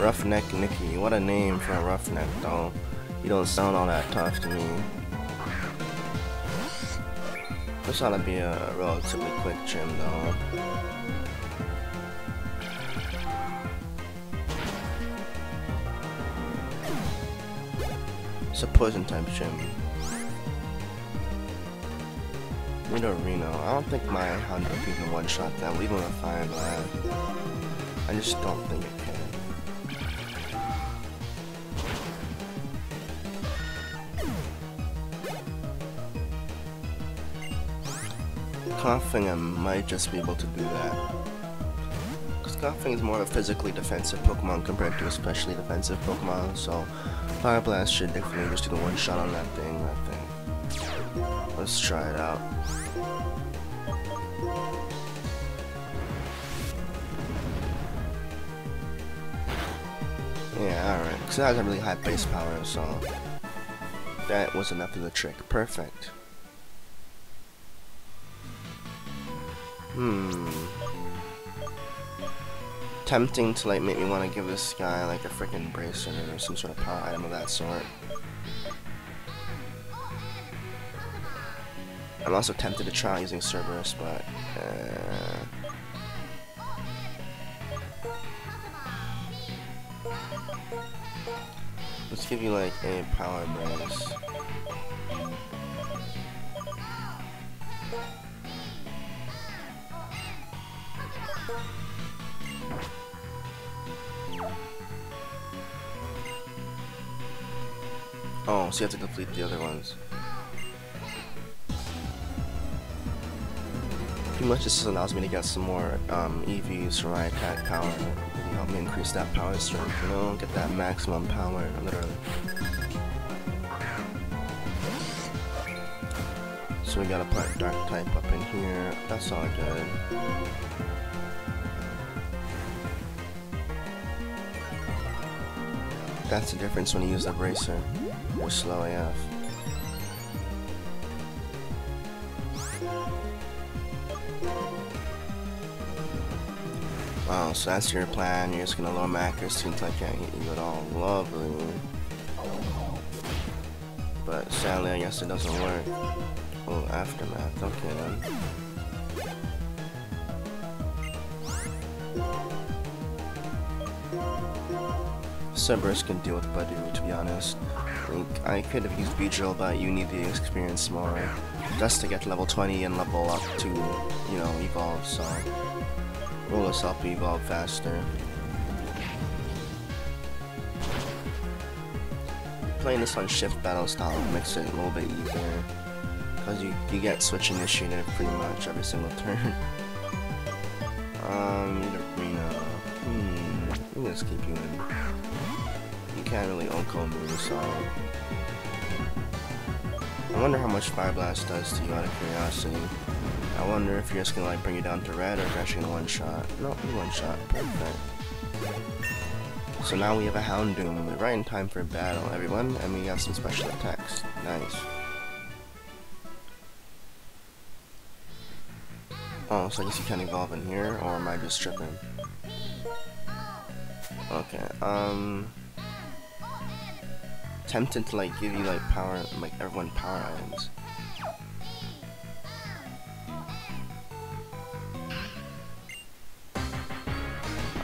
Roughneck Nicky. What a name for a roughneck, though. You don't sound all that tough to me. This ought to be a relatively quick gym, though. It's a poison type gym. Nidorino. I don't think my Houndour can one shot that, We even with a fire. I just don't think it Koffing I might just be able to do that. Because Koffing is more of a physically defensive Pokemon compared to especially defensive Pokemon, so Fire Blast should definitely just do the one shot on that thing, I think. Let's try it out. Yeah, alright. Because it has a really high base power, so that was enough of the trick. Perfect. Hmm. Tempting to like make me want to give this guy like a freaking bracelet or some sort of power item of that sort. I'm also tempted to try using Cerberus, but uh, let's give you like a power brace. Oh, so you have to complete the other ones. Pretty much this allows me to get some more um, EVs from my attack power. Really help me increase that power strength, you know? Get that maximum power, literally. So we gotta put Dark type up in here. That's all good. That's the difference when you use the bracer. You're slow AF. Wow, so that's your plan. You're just gonna lower my accuracy until I can't hit you at all. Lovely. But sadly, I guess it doesn't work. Oh, aftermath. Okay then. Cerberus can deal with Badu, to be honest. Like, I could have used Beedrill, but you need the experience more just to get level 20 and level up to, you know, evolve, so roll us up evolve faster. Playing this on shift battle style makes it a little bit easier. Because you, you get switch initiative pretty much every single turn. um, Arena. Hmm, me just keep you in. Can't really move, so... I wonder how much Fire Blast does to you out of curiosity. I wonder if you're just gonna like bring you down to red or if you're actually gonna one shot. No, one shot. Perfect. So now we have a Houndoom, right in time for battle, everyone, and we got some special attacks. Nice. Oh, so I guess you can't evolve in here, or am I just tripping? Okay, um... Tempted to like give you like power, like everyone power items.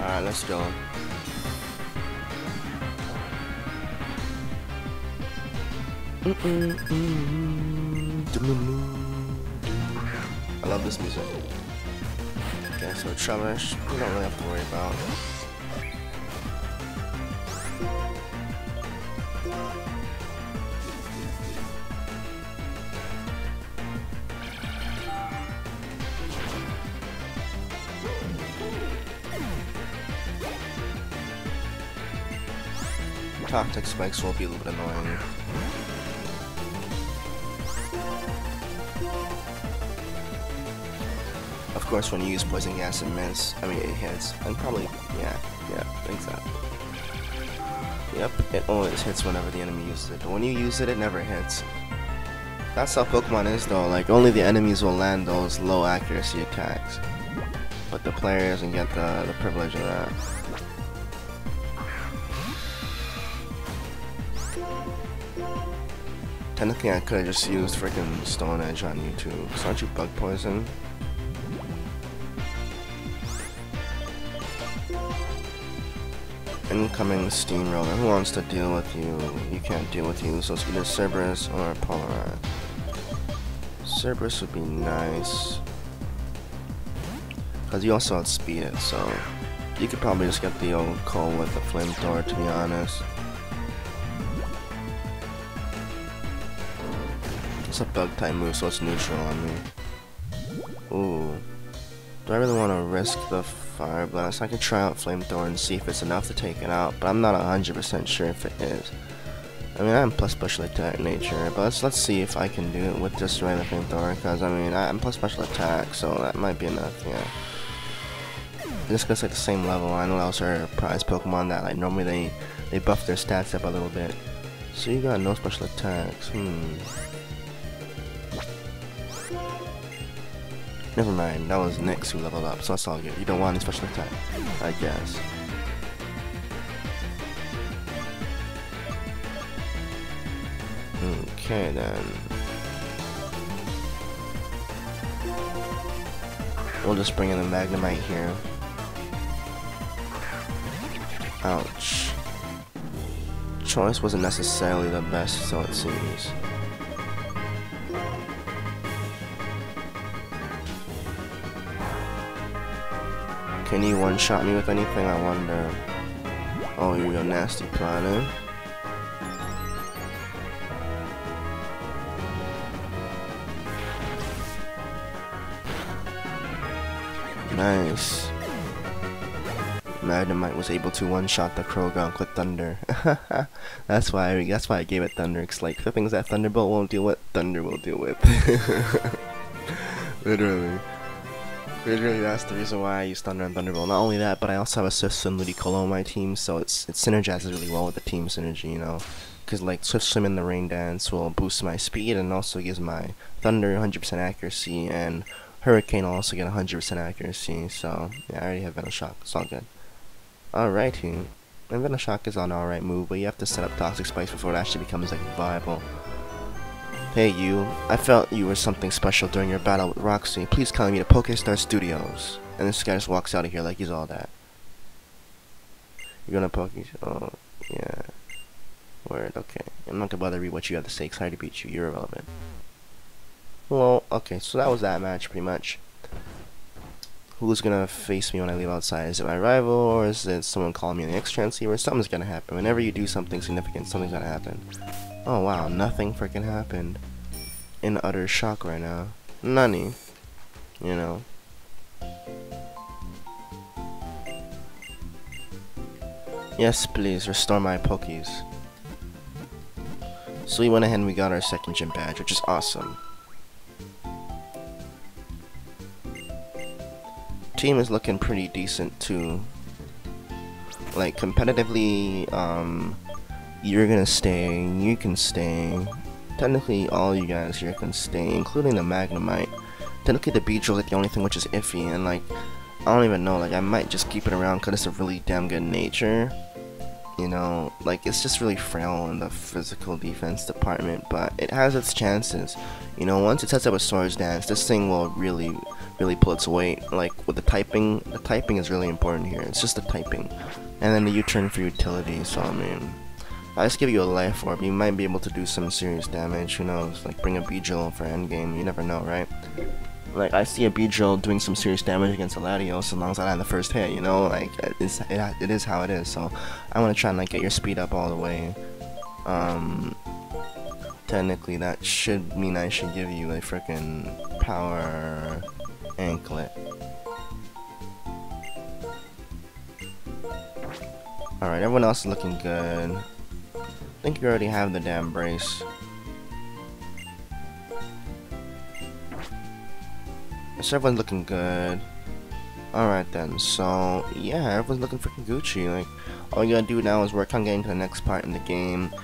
Alright, let's go. I love this music. Okay, so Tremors, we don't really have to worry about. Toxic spikes will be a little bit annoying. Of course, when you use poison gas, it miss. I mean, it hits, and probably, yeah, yeah, exactly. Yep, it always hits whenever the enemy uses it. But when you use it, it never hits. That's how Pokemon is, though. Like, only the enemies will land those low accuracy attacks, but the player doesn't get the the privilege of that. Technically, I could have just used freaking Stone Edge on you too. Cause aren't you bug poison? Incoming Steamroller. Who wants to deal with you? You can't deal with you, so it's either Cerberus or Polarized. Cerberus would be nice. Because you also outspeed it, so you could probably just get the old Cole with the flamethrower, to be honest. It's a bug type move, so it's neutral on me. Ooh. Do I really want to risk the Fire Blast? I could try out Flamethrower and see if it's enough to take it out, but I'm not 100% sure if it is. I mean, I'm plus special attack nature, but let's, let's see if I can do it with just regular Flamethrower, because, I mean, I'm plus special attack, so that might be enough, yeah. This gonna like the same level, I know those are prize Pokemon that, like, normally they, they buff their stats up a little bit. So you got no special attacks, hmm. Never mind, that was Nyx who leveled up, so that's all good. You don't want any special attack, I guess. Okay then. We'll just bring in the Magnemite here. Ouch. Choice wasn't necessarily the best, so it seems. Can you one-shot me with anything, I wonder? Oh, you're a nasty planner. Nice. Magnemite was able to one-shot the Croagunk with Thunder. that's why I, that's why I gave it Thunder. Cause like the things that Thunderbolt won't deal with, Thunder will deal with. Literally. Literally, that's the reason why I use Thunder and Thunderbolt. Not only that, but I also have a Swift Swim Ludicolo on my team, so it's it synergizes really well with the team synergy, you know. Because like Swift Swim and the Rain Dance will boost my speed and also gives my Thunder 100% accuracy, and Hurricane will also get 100% accuracy. So yeah, I already have Venoshock. It's all good. Alrighty. And Venoshock is an alright move, but you have to set up Toxic Spikes before it actually becomes like viable. Hey you, I felt you were something special during your battle with Roxie. Please come me to Pokestar Studios. And this guy just walks out of here like he's all that. You're gonna poke Oh, yeah. Word, okay. I'm not gonna bother read what you have to say because I beat you. You're irrelevant. Well, okay, so that was that match pretty much. Who's gonna face me when I leave outside? Is it my rival or is it someone calling me in the Xtransceiver? Something's gonna happen. Whenever you do something significant, something's gonna happen. Oh wow, nothing freaking happened. In utter shock right now. Nani. You know. Yes, please, restore my Pokies. So we went ahead and we got our second gym badge, which is awesome. Team is looking pretty decent too. Like competitively, um, you're gonna stay, you can stay. Technically, all you guys here can stay, including the Magnemite. Technically, the Beedrill is like the only thing which is iffy, and like, I don't even know, like, I might just keep it around because it's a really damn good nature. You know, like, it's just really frail in the physical defense department, but it has its chances. You know, once it sets up a Swords Dance, this thing will really, really pull its weight. Like, with the typing, the typing is really important here. It's just the typing. And then the U-turn for utility, so I mean... I just give you a life orb, you might be able to do some serious damage, who knows, like bring a Beedrill for endgame, you never know, right? Like, I see a Beedrill doing some serious damage against a Latios as long as I land the first hit, you know, like, it's, it, it is how it is, so I want to try and like get your speed up all the way. Um, technically that should mean I should give you a freaking power anklet. Alright, everyone else is looking good think you already have the damn brace. So everyone's looking good. Alright then, so yeah, everyone's looking freaking Gucci. Like, all you gotta do now is work on getting to the next part in the game.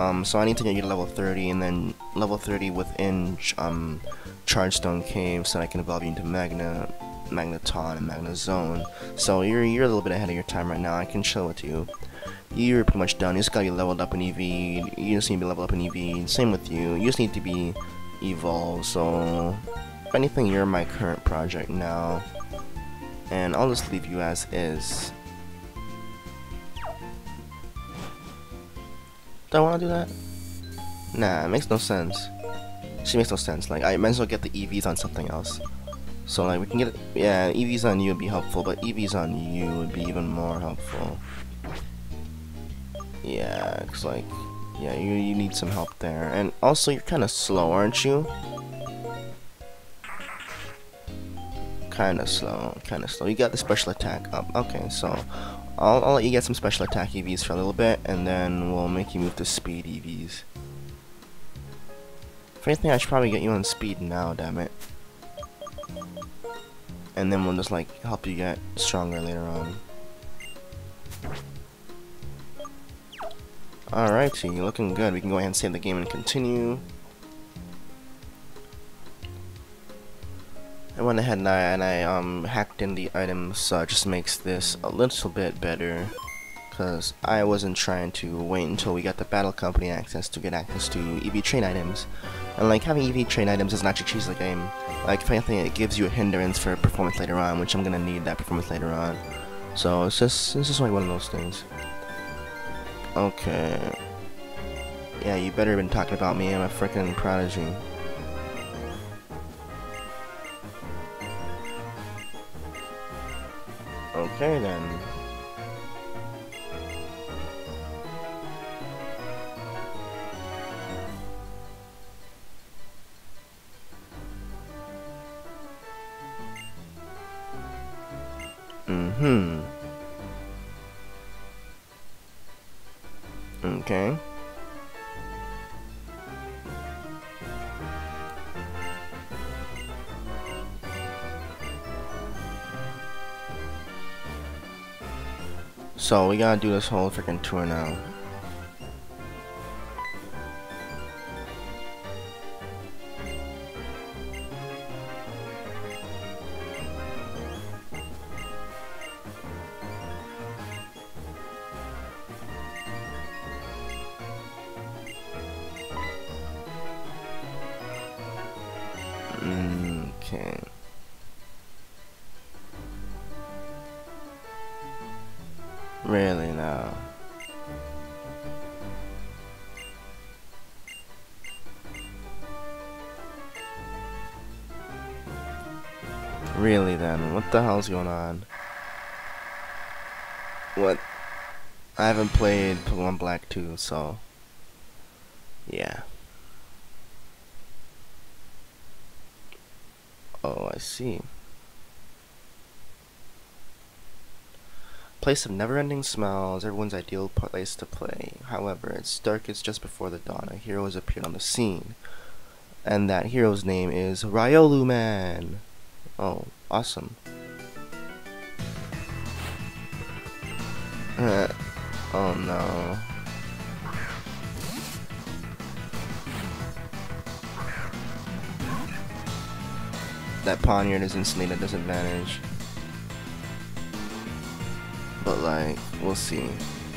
Um, so I need to get you to level 30 and then level 30 within um, Chargestone Cave so I can evolve you into Magna, Magneton and Magnezone. So you're, you're a little bit ahead of your time right now, I can show it to you. You're pretty much done. You just gotta be leveled up in EV. You just need to be leveled up in EV. Same with you. You just need to be evolved. So, if anything, you're my current project now. And I'll just leave you as is. Do I want to do that? Nah, it makes no sense. She makes no sense. Like, I might as well get the EVs on something else. So, like, we can get, yeah, EVs on you would be helpful, but EVs on you would be even more helpful. Yeah, cause like, yeah, you, you need some help there. And also, you're kind of slow, aren't you? Kind of slow, kind of slow. You got the special attack up. Okay, so I'll, I'll let you get some special attack EVs for a little bit, and then we'll make you move to speed EVs. If anything, I should probably get you on speed now, damn it. And then we'll just like help you get stronger later on. Alrighty, looking good. We can go ahead and save the game and continue. I went ahead and I, and I um, hacked in the items, so it just makes this a little bit better. Because I wasn't trying to wait until we got the battle company access to get access to EV train items. And like having EV train items doesn't actually change the game. Like if anything, it gives you a hindrance for performance later on, which I'm gonna need that performance later on. So it's just it's just like one of those things. Okay. Yeah, you better have been talking about me. I'm a freaking prodigy. Okay then. So we gotta do this whole freaking tour now. The hell's going on? What? I haven't played Pokemon Black 2, so... Yeah. Oh, I see. Place of never-ending smiles, everyone's ideal place to play. However, it's darkest just before the dawn. A hero has appeared on the scene. And that hero's name is Riolu Man. Oh, awesome. No. That Pawniard is instantly at disadvantage. But like, we'll see.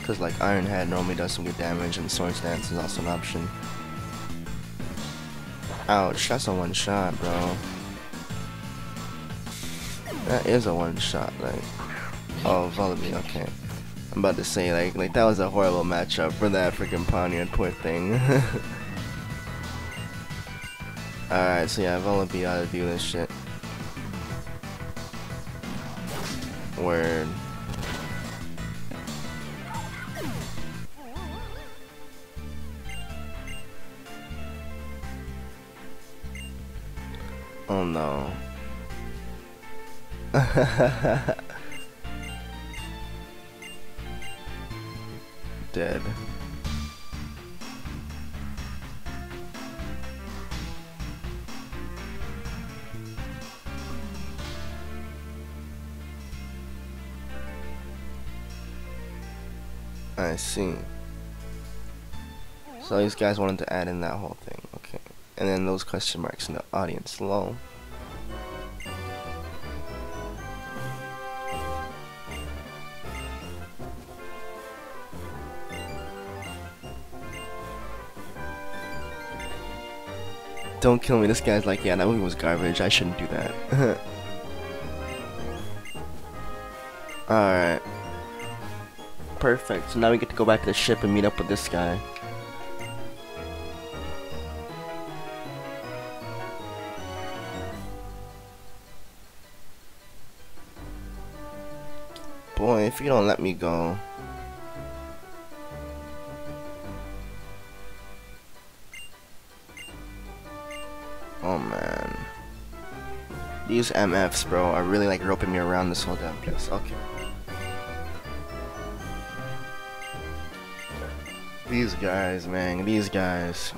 Cause like Iron Head normally does some good damage and Swords Dance is also an option. Ouch, that's a one shot, bro. That is a one shot, like. Oh, Vullaby, okay. I'm about to say, like, like that was a horrible matchup for that freaking Pawniard, poor thing. Alright, so yeah, Vullaby ought to do this shit. Word. Oh no. I see. So these guys wanted to add in that whole thing, okay. And then those question marks in the audience low. Don't kill me, this guy's like, yeah, that movie was garbage, I shouldn't do that. Alright. Perfect. So now we get to go back to the ship and meet up with this guy. Boy, if you don't let me go. Oh man. These MFs, bro, are really like roping me around this whole damn place. Okay. These guys, man, these guys.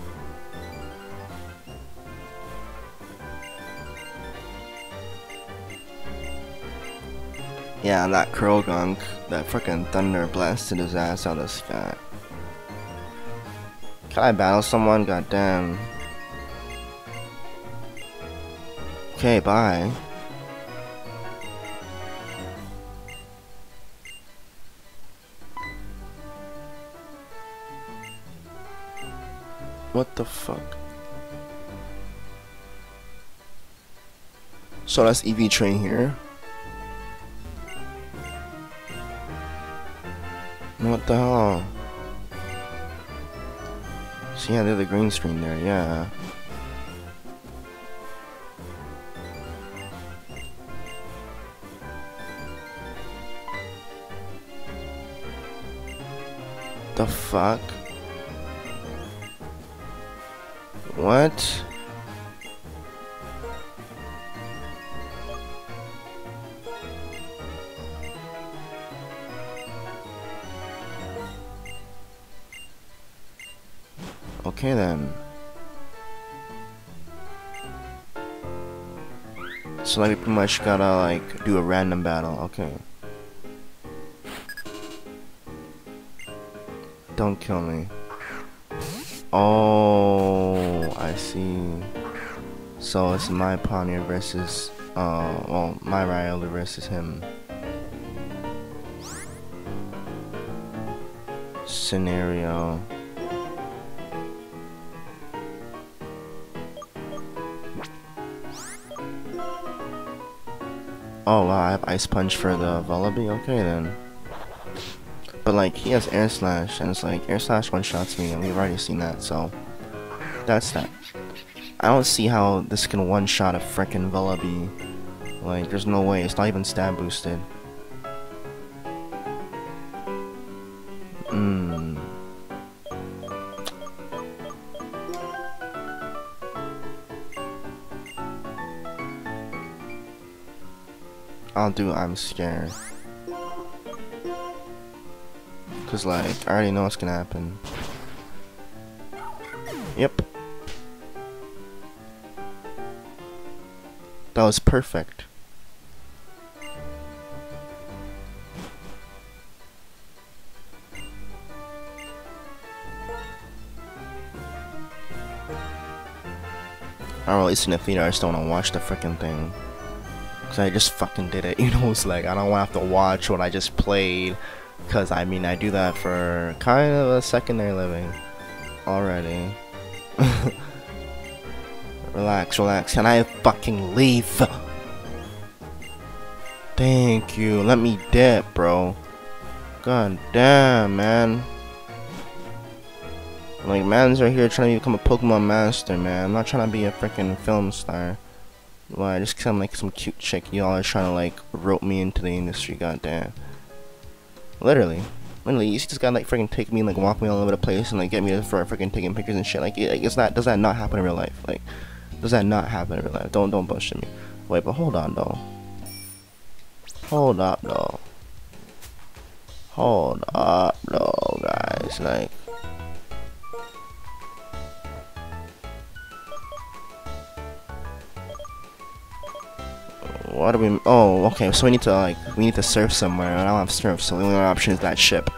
Yeah, that Croagunk, that freaking thunder blasted his ass out of the sky. Can I battle someone? God damn. Okay, bye. What the fuck? So that's EV train here. What the hell? See yeah, they're the green screen there, yeah. The fuck? What? Okay then. So like we pretty much gotta like do a random battle, okay. Don't kill me. Oh, See. So it's my Pawniard versus, uh, well, my Rhyholder versus him. Scenario. Oh wow, I have Ice Punch for the Vullaby? Okay then. But like, he has Air Slash, and it's like, Air Slash one-shots me, and we've already seen that, so... That's that. I don't see how this can one-shot a frickin' Vullaby. Like, there's no way, it's not even stab boosted. Mmm... I'll do I'm scared. Cause like, I already know what's gonna happen. Yep. That was perfect. I released in the theater, I just don't wanna watch the freaking thing. Cause I just fucking did it, you know, it's like, I don't want to have to watch what I just played. Cause I mean, I do that for kind of a secondary living already. relax, relax. Can I fucking leave? Thank you. Let me dip, bro. God damn, man. Like, man's right here trying to become a Pokemon master, man. I'm not trying to be a freaking film star. Why, just cause I'm like some cute chick, y'all are trying to like rope me into the industry, goddamn. Literally. Literally, you just gotta like freaking take me and like walk me all over the place and like get me to freaking taking pictures and shit. Like, it, it's not, does that not happen in real life? Like, does that not happen in real life? Don't, don't bullshit me. Wait, but hold on though. Hold up though. Hold up though, guys. Like, what do we oh okay so we need to like we need to surf somewhere I don't have surf so the only option is that ship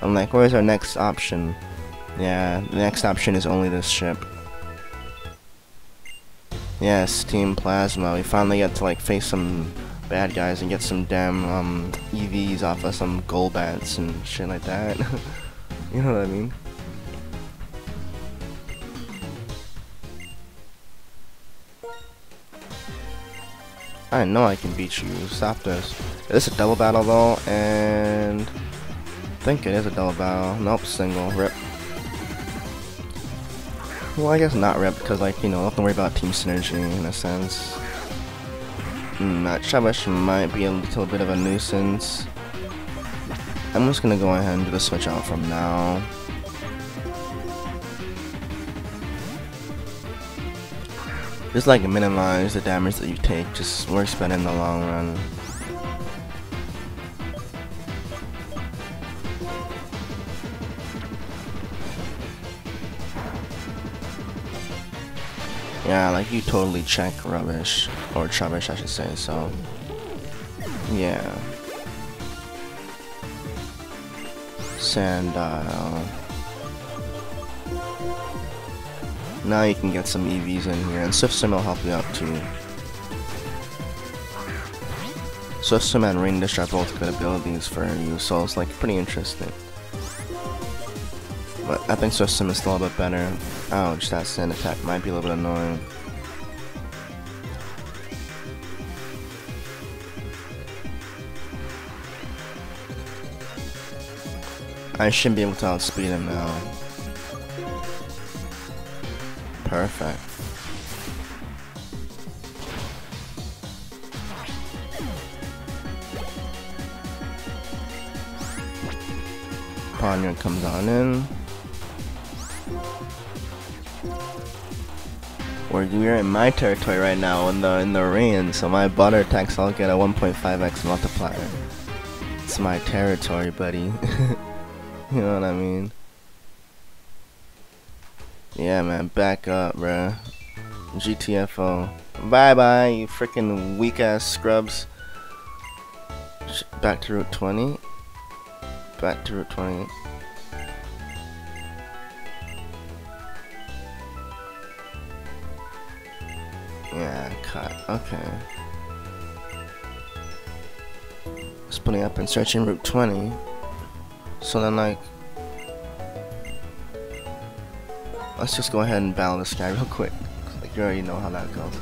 I'm like where's our next option yeah the next option is only this ship Yes, Team Plasma. We finally get to like face some bad guys and get some damn um, EVs off of some Golbats and shit like that. you know what I mean? I know I can beat you. Stop this. Is this a double battle though? And I think it is a double battle. Nope, single. Rip. Well, I guess not rip because like you know, don't have to worry about team synergy in a sense. Hmm, that Trubbish might be a little bit of a nuisance. I'm just gonna go ahead and do the switch out from now. Just like minimize the damage that you take, just works better in the long run. Yeah, like you totally check rubbish, or trubbish I should say, so yeah. Sandile. Now you can get some EVs in here, and Swift Swim will help you out too. Swift Swim and Rain Dish are both good abilities for you, so it's like pretty interesting. But I think Swim is still a little bit better. Ouch, that sand attack might be a little bit annoying. I shouldn't be able to outspeed him now. Perfect. Ponyo comes on in. We're, we're in my territory right now in the in the rain, so my butter attacks I'll get a 1.5x multiplier. It's my territory, buddy. you know what I mean? Yeah, man, back up, bruh. GTFO. Bye bye, you freaking weak ass scrubs. Back to Route 20. Back to Route 20. Cut. Okay. Splitting up and searching Route 20. So then, like, let's just go ahead and battle this guy real quick. Like, you already know how that goes.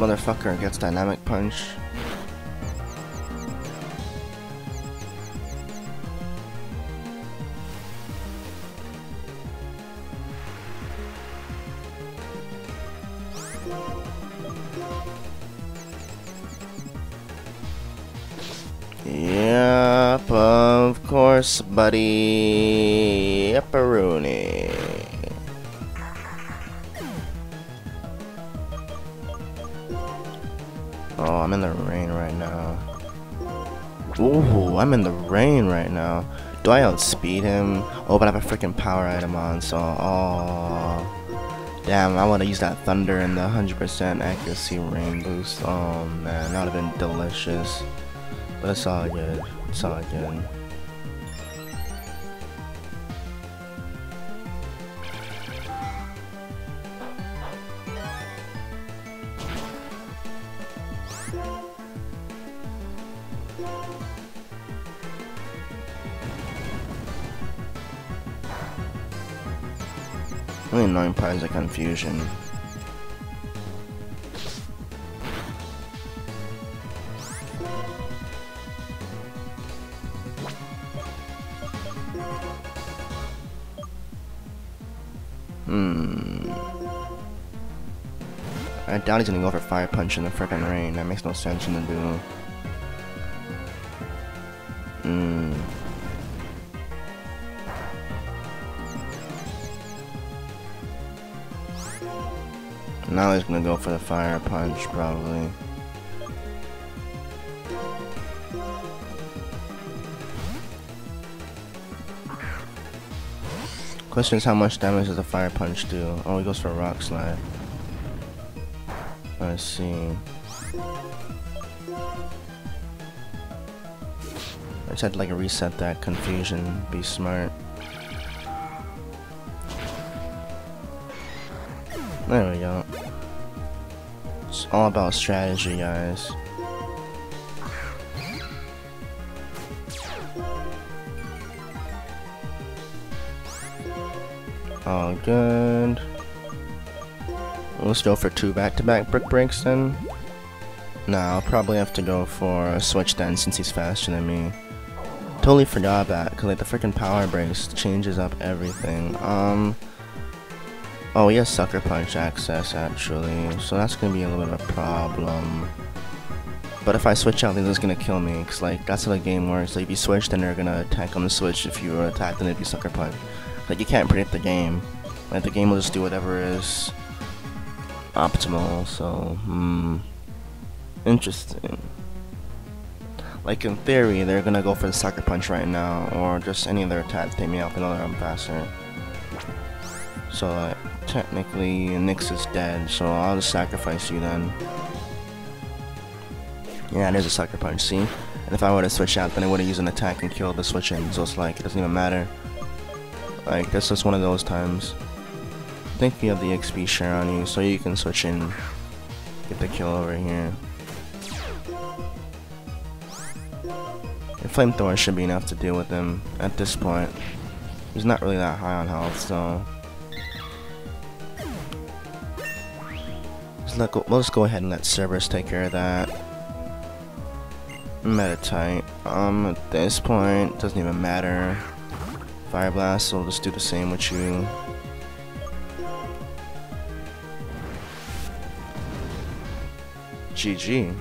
Motherfucker gets dynamic punch. Yep, of course, buddy. I'm in the rain right now. Do I outspeed him? Oh, but I have a freaking power item on, so... Oh... Damn, I want to use that thunder and the 100% accuracy rain boost. Oh man, that would have been delicious. But it's all good. It's all good. Annoying part is the confusion. Hmm. I doubt he's gonna go for Fire Punch in the frickin' rain. That makes no sense in the duel. Now he's gonna go for the Fire Punch, probably. Question is how much damage does the fire punch do? Oh, he goes for a rock slide. Let's see. I just had to like reset that confusion. Be smart. There we go. All about strategy, guys. All good. Let's go for two back-to-back -back brick breaks then. Nah, I'll probably have to go for a switch then since he's faster than me. Totally forgot that, cause like the freaking power breaks changes up everything. Um. Oh, he has sucker punch access actually, so that's gonna be a little bit of a problem. But if I switch out, then it's gonna kill me, cause like that's how the game works. Like if you switch, then they're gonna attack on the switch. If you attack, then it'd be sucker punch. Like you can't predict the game. Like the game will just do whatever is optimal. So, hmm, interesting. Like in theory, they're gonna go for the sucker punch right now, or just any other attack to take me out. Another I'm faster. So uh, technically, Nyx is dead. So I'll just sacrifice you then. Yeah, there's a sucker punch. See, and if I were to switch out, then I would have used an attack and killed the switch in. So it's like it doesn't even matter. Like this is one of those times. I think you have the XP share on you, so you can switch in, get the kill over here. flamethrower should be enough to deal with him at this point. He's not really that high on health, so... Go, let's go ahead and let Cerberus take care of that. Meditite. Um, at this point, doesn't even matter. Fire Blast, We'll just do the same with you. GG.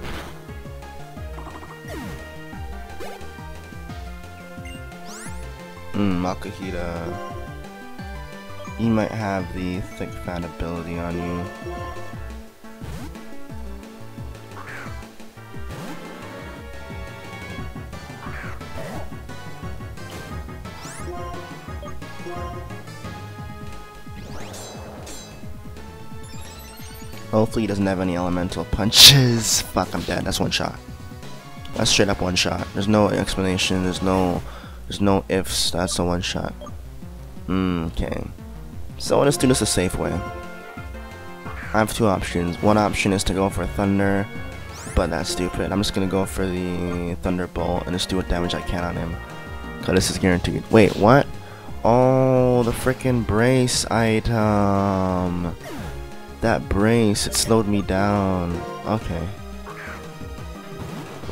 Hmm, Makuhita. You might have the thick fat ability on you. Hopefully he doesn't have any elemental punches. Fuck, I'm dead. That's one shot. That's straight up one shot. There's no explanation. There's no there's no ifs, that's a one shot. Mm, okay. So let's do this a safe way. I have two options. One option is to go for Thunder, but that's stupid. I'm just gonna go for the Thunderbolt and just do what damage I can on him. Cause this is guaranteed. Wait, what? Oh, the freaking brace item. That brace, it slowed me down. Okay.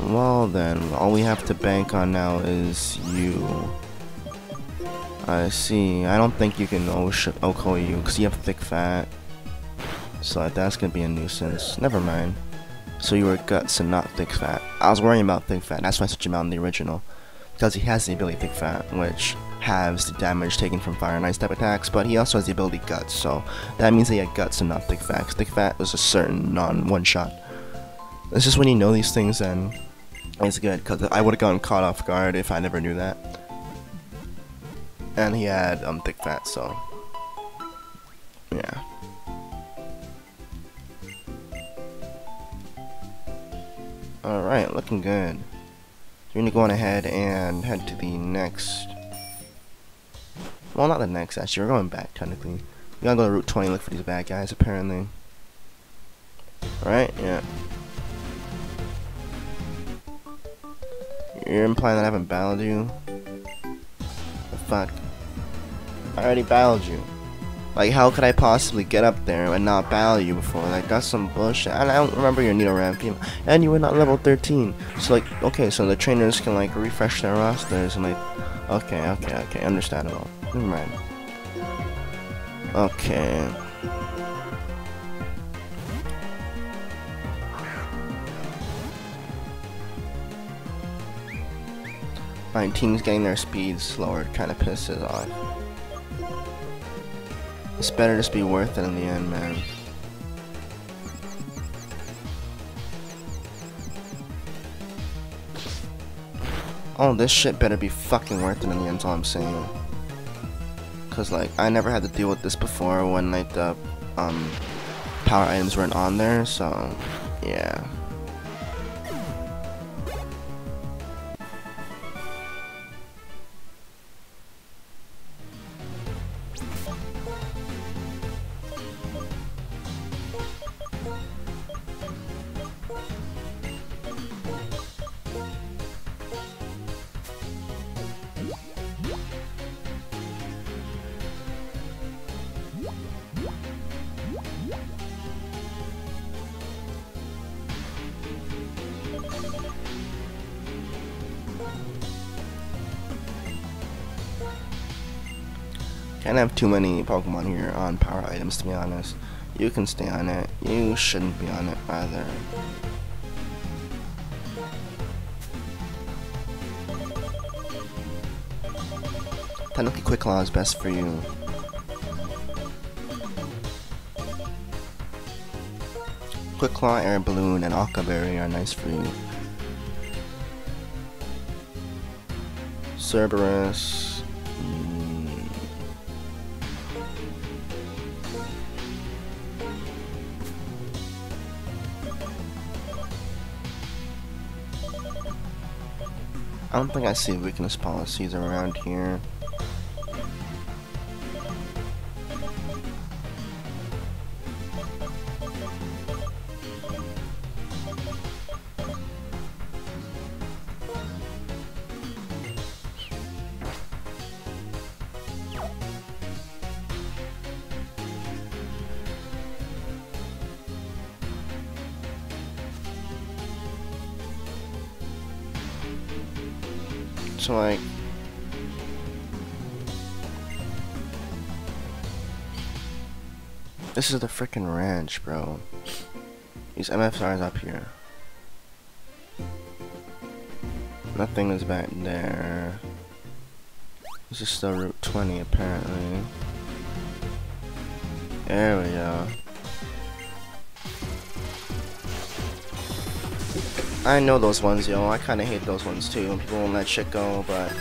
Well then, all we have to bank on now is you. I see. I don't think you can OHKO you because you have thick fat. So that's gonna be a nuisance. Never mind. So you were guts and not thick fat. I was worrying about thick fat. That's why I switched him out in the original. Because he has the ability thick fat, which halves the damage taken from fire and ice type attacks, but he also has the ability guts, so that means he had guts and not thick fat. thick fat was a certain non one shot. It's just when you know these things then it's good, because I would have gotten caught off guard if I never knew that. And he had um, thick fat, so... Yeah. Alright, looking good. We're gonna go on ahead and head to the next... Well, not the next, actually. We're going back, technically. We gotta go to Route 20 look for these bad guys, apparently. Alright, yeah. You're implying that I haven't battled you? The fuck? I already battled you. Like, how could I possibly get up there and not battle you before? Like, that's some bullshit. And I don't remember your Nidoran And you were not level 13. So, like, okay, so the trainers can, like, refresh their rosters and, like, okay, okay, okay, understandable. Never mind. Okay. My team's getting their speed slower kind of pisses off. It's better just be worth it in the end, man. Oh, this shit better be fucking worth it in the end, all I'm saying. Cause like, I never had to deal with this before when like the, um, power items weren't on there, so, yeah. Can't have too many Pokemon here on power items, to be honest. You can stay on it. You shouldn't be on it either. Technically, Quick Claw is best for you. Quick Claw, Air Balloon, and Aqua Berry are nice for you. Cerberus. I don't think I see weakness policies around here. So like This is the freaking ranch, bro. These MFRs up here. Nothing is back there. This is still Route 20 apparently. There we go. I know those ones, yo. I kinda hate those ones too. When people won't let shit go, but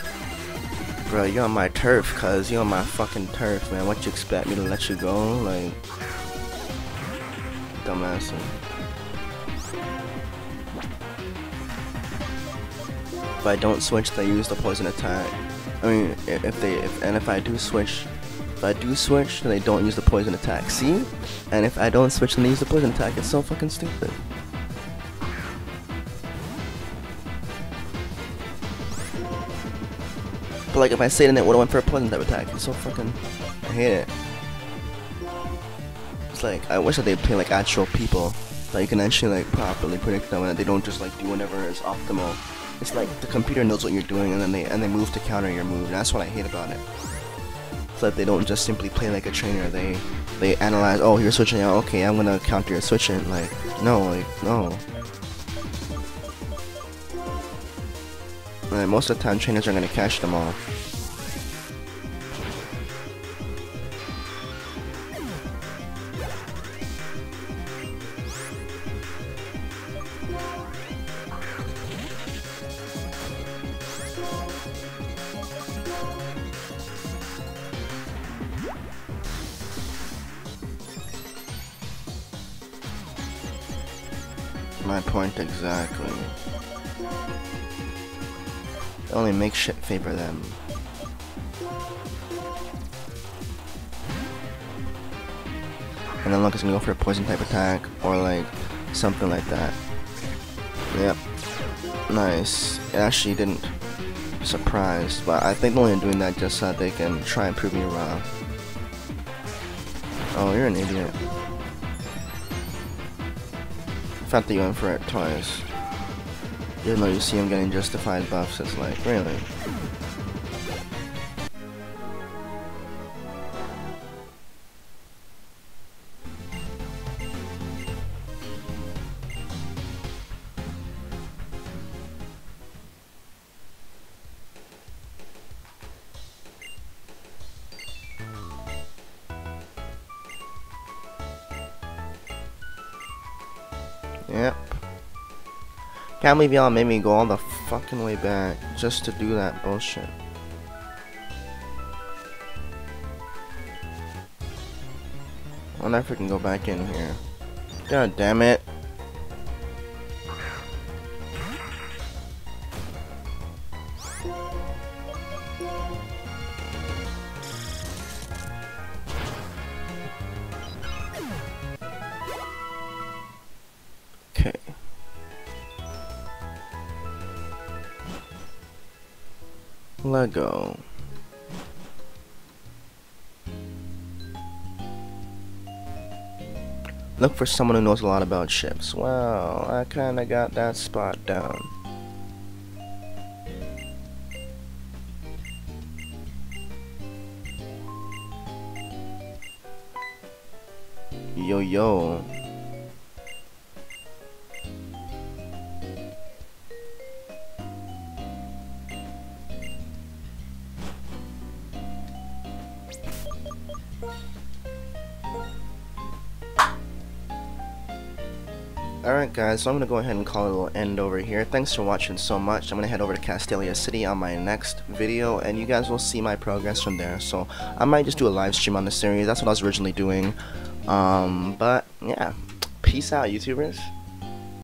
bro, you're on my turf, cuz you're on my fucking turf, man. What you expect me to let you go? Like dumbass. If I don't switch, they use the poison attack. I mean, if they, if, and if I do switch, if I do switch, then they don't use the poison attack. See? And if I don't switch, then they use the poison attack. It's so fucking stupid. Like, if I stayed in it, would have went for a poison type attack. It's so fucking, I hate it. It's like, I wish that they play like actual people. That you can actually like properly predict them and they don't just like do whatever is optimal. It's like the computer knows what you're doing and then they and they move to counter your move. And that's what I hate about it. It's like they don't just simply play like a trainer. They they analyze. Oh, you're switching out. Okay, I'm gonna counter your switching. Like no, like no. Uh, most of the time, trainers are gonna catch them all. Shit favor them. And then Lucas gonna go for a poison type attack or like something like that. Yep. Nice. It actually didn't surprise, but I think only doing that just so they can try and prove me wrong. Oh, you're an idiot. The fact that you went for it twice. Even though you see him getting justified buffs, it's like, really? Can't believe y'all made me go all the fucking way back just to do that bullshit. I wonder if we can go back in here. God damn it. Lego. Look for someone who knows a lot about ships. Well, I kinda got that spot down. Yo yo. Guys, so I'm going to go ahead and call it a little end over here. Thanks for watching so much. I'm going to head over to Castelia City on my next video, and you guys will see my progress from there. So I might just do a live stream on the series. That's what I was originally doing. Um, but yeah, peace out YouTubers.